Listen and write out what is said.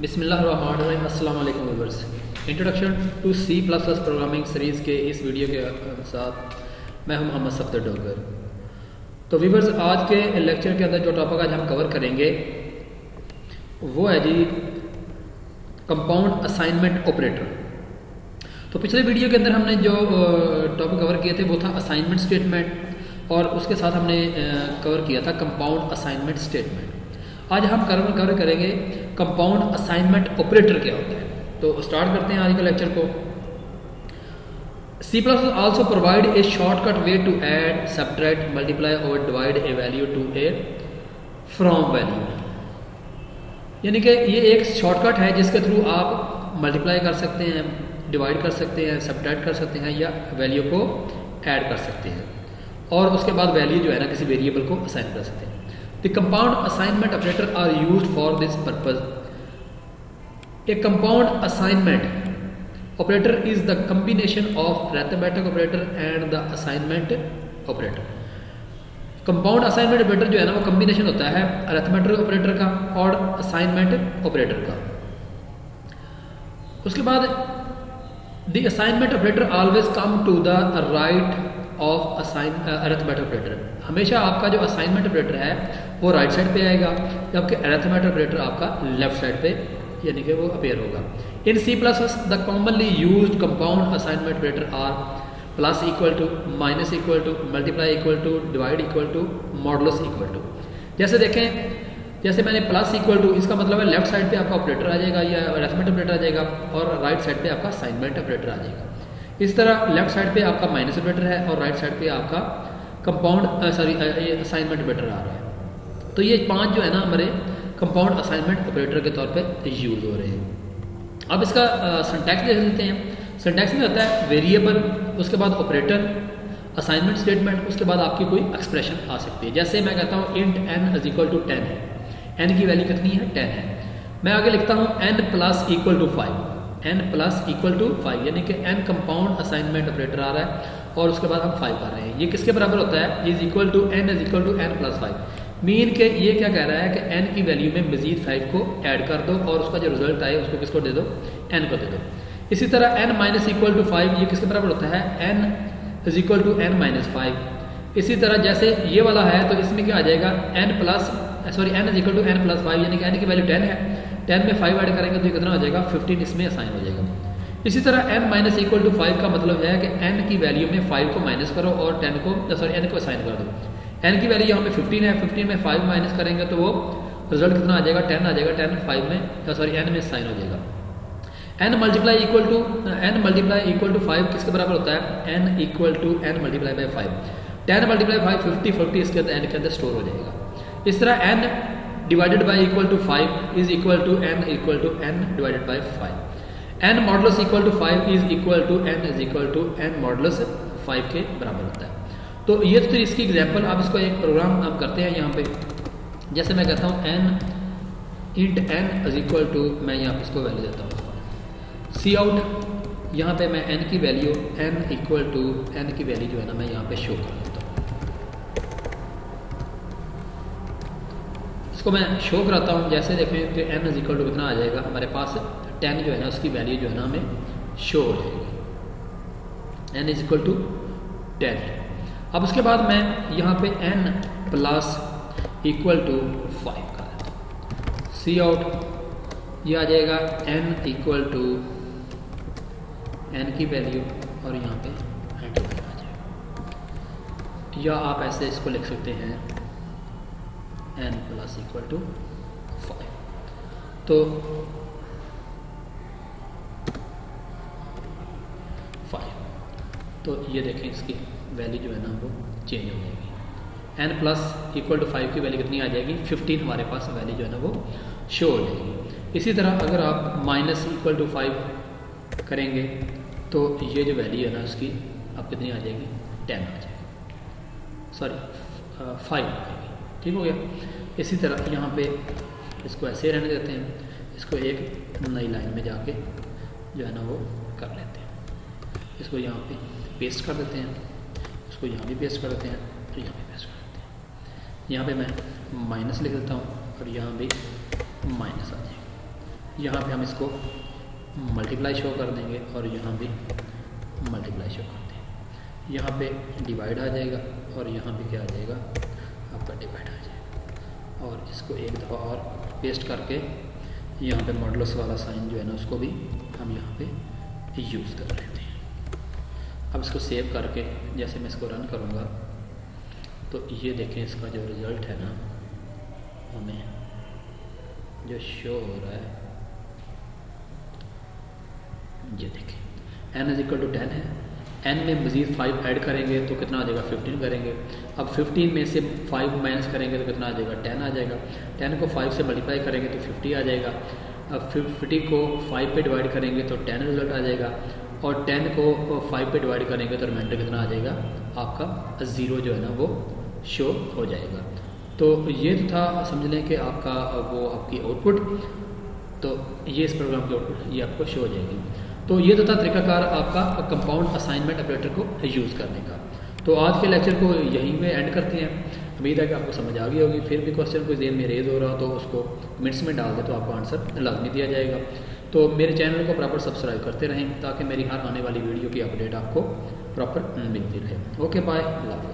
बिसमीम introduction to C plus plus programming series के इस वीडियो के साथ मैं हूँ मोहम्मद सफदर डोगर तो व्यूवर्स आज के लेक्चर के अंदर जो टॉपिक आज हम कवर करेंगे, वो है जी कंपाउंड असाइनमेंट ऑपरेटर तो पिछले वीडियो के अंदर हमने जो टॉपिक कवर किए थे, वो था असाइनमेंट स्टेटमेंट और उसके साथ हमने कवर किया था कंपाउंड असाइनमेंट स्टेटमेंट आज हम कवर करेंगे कंपाउंड असाइनमेंट ऑपरेटर क्या होता है? तो स्टार्ट करते हैं आज के लेक्चर को। C plus also provide a shortcut way to add subtract multiply और divide a value to a from value यानी कि ये एक शॉर्टकट है जिसके थ्रू आप मल्टीप्लाई कर सकते हैं डिवाइड कर सकते हैं सब्ट्रैक्ट कर सकते हैं या वैल्यू को ऐड कर सकते हैं। और उसके बाद वैल्यू जो है ना किसी वेरिएबल को असाइन कर सकते हैं। The compound assignment operator are used for this purpose. A compound assignment operator is the combination of arithmetic operator and the assignment operator. Compound assignment operator जो है ना वो कॉम्बिनेशन होता है अरेथमेटिक ऑपरेटर का और असाइनमेंट ऑपरेटर का उसके बाद the assignment operator always come to the right of assign arithmetic operator हमेशा आपका जो असाइनमेंट ऑपरेटर है, वो राइट साइड पे आएगा, जबकि अरेथमेटिक ऑपरेटर आपका लेफ़्ट साइड पे, यानी कि वो अपेयर होगा। In C plus the commonly use compound assignment operator are plus equal to minus equal to multiply equal to divide equal to modulus equal to जैसे देखें, जैसे मैंने प्लस इक्वल टू इसका मतलब है लेफ़्ट साइड पे आपका ऑपरेटर आ जाएगा या अरेथमेटिक ऑपरेटर आ जाएगा, और राइट साइड पे आपका असाइनमेंट ऑपरेटर आ जाएगा। इस तरह लेफ़्ट साइड पे आपका माइनस ऑपरेटर है और राइट साइड पे आपका कंपाउंड सॉरी असाइनमेंट ऑपरेटर आ रहा है। तो ये पाँच जो है ना हमारे कंपाउंड असाइनमेंट ऑपरेटर के तौर पर यूज़ हो रहे हैं। अब इसका सिंटैक्स देख लेते हैं। सिंटैक्स में होता है वेरिएबल उसके बाद ऑपरेटर असाइनमेंट स्टेटमेंट उसके बाद आपकी कोई एक्सप्रेशन आ सकती है। जैसे मैं कहता हूँ int n is equal to ten है। एन की वैल्यू कितनी है? टेन है। मैं आगे लिखता हूँ n plus equal to five n plus equal to five यानी कि एन कंपाउंड असाइनमेंट ऑपरेटर आ रहा है, और उसके बाद हम फाइव कर रहे हैं। ये किसके बराबर होता है? Is equal to n is equal to n plus five mean के ये क्या कह रहा है कि एन की वैल्यू में मजीद फाइव को ऐड कर दो, और उसका जो रिज़ल्ट आए, उसको किसको दे दो? एन को दे दो। इसी तरह n minus equal to five ये किसके बराबर होता है? N is equal to n minus five इसी तरह जैसे ये वाला है तो इसमें क्या आ जाएगा? N plus sorry n is equal to n plus five यानी कि एन की वैल्यू टेन है। टेन में फाइव ऐड करेंगे तो कितना हो जाएगा? फिफ्टीन इसमें असाइन हो जाएगा। इसी तरह n minus equal to five का मतलब है कि एन की वैल्यू में फाइव को माइनस करो और टेन को सॉरी n को असाइन कर दो। एन की वैल्यू यहाँ पे फिफ्टीन है फिफ्टीन में फाइव माइनस करेंगे तो वो रिज़ल्ट कितना आ जाएगा? टेन आ जाएगा। टेन फाइव में सॉरी एन में साइन हो जाएगा। N multiply equal to n multiply equal to five किसके बराबर होता है? N equal to n multiply by five ten multiply five fifty fifty इसके अंदर एन के अंदर स्टोर हो जाएगा। इस तरह n divided by equal to five is equal to n equal to n divided by five n modulus equal to five is equal to n is equal to n modulus five के बराबर होता है। तो ये तो इसकी example आप इसको एक प्रोग्राम आप करते हैं यहाँ पे। जैसे मैं कहता हूँ n int n is equal to मैं यहाँ पे इसको वैल्यू देता हूँ। सी आउट यहाँ पे मैं एन की value n equal to n की वैल्यू जो है ना, मैं यहाँ पे शो कर देता हूँ इसको मैं शो कराता हूँ, जैसे देखें कि एन इज़ इक्वल टू कितना आ जाएगा? हमारे पास टेन जो है ना, उसकी वैल्यू जो है ना हमें शो हो जाएगी। N is equal to ten अब उसके बाद मैं यहाँ पे n plus equal to five का सी आउट ये आ जाएगा एन इक्वल टू एन की वैल्यू और यहाँ पे एन आ जाएगा। या आप ऐसे इसको लिख सकते हैं n plus equal to five तो फाइव तो ये देखें इसकी वैल्यू जो है ना वो चेंज हो जाएगी. N plus equal to five की वैल्यू कितनी आ जाएगी? फिफ्टीन हमारे पास वैल्यू जो है ना वो शो हो जाएगी. इसी तरह अगर आप माइनस इक्वल टू फाइव करेंगे तो ये जो वैल्यू है ना उसकी अब कितनी आ जाएगी? टेन आ जाएगी. सॉरी फाइव आ जाएगी. ठीक हो गया। इसी तरह यहाँ पे इसको ऐसे रहने देते हैं। इसको एक नई लाइन में जाके जो है ना वो कर लेते हैं। इसको यहाँ पे पेस्ट कर देते हैं। इसको यहाँ भी पेस्ट कर देते हैं और यहाँ भी पेस्ट कर देते हैं। यहाँ पे मैं माइनस लिख देता हूँ और यहाँ भी माइनस आ जाएगा। यहाँ पे हम इसको मल्टीप्लाई शो कर देंगे और यहाँ भी मल्टीप्लाई शो कर देंगे। यहाँ पे डिवाइड आ जाएगा और यहाँ पे क्या आ जाएगा? आपका डिवाइड आ जाएगा और इसको एक दफ़ा और पेस्ट करके यहाँ पे मॉडल्स वाला साइन जो है ना, उसको भी हम यहाँ पे यूज़ कर लेते हैं। अब इसको सेव करके, जैसे मैं इसको रन करूँगा तो ये देखें इसका जो रिज़ल्ट है ना, हमें जो शो हो रहा है, ये देखें। N is equal to ten है। एन में मज़ीद फाइव ऐड करेंगे तो कितना आ जाएगा फिफ्टीन करेंगे। अब फिफ्टीन में से फाइव माइनस करेंगे तो कितना आ जाएगा? टेन आ जाएगा। टेन को फाइव से मल्टीप्लाई करेंगे तो फिफ्टी आ जाएगा। अब फिफ्टी को फाइव पे डिवाइड करेंगे तो टेन रिज़ल्ट आ जाएगा। और टेन को फाइव पे डिवाइड करेंगे तो रिमाइंडर कितना आ जाएगा? आपका ज़ीरो जो है ना वो शो हो जाएगा। तो ये तो था समझ लें कि आपका वो आपकी आउटपुट तो ये इस प्रोग्राम की आउटपुट ये आपको शो हो जाएगी। तो ये तो था तरीकाकार आपका कंपाउंड असाइनमेंट ऑपरेटर को यूज़ करने का। तो आज के लेक्चर को यहीं पे एंड करते हैं। उम्मीद है कि आपको समझ आ गई होगी। फिर भी क्वेश्चन कोई देर में रेज हो रहा तो उसको कमेंट्स में डाल दे तो आपको आंसर लाजमी दिया जाएगा। तो मेरे चैनल को प्रॉपर सब्सक्राइब करते रहें ताकि मेरी हर आने वाली वीडियो की अपडेट आपको प्रॉपर मिलती रहे। ओके बाय अल्लाह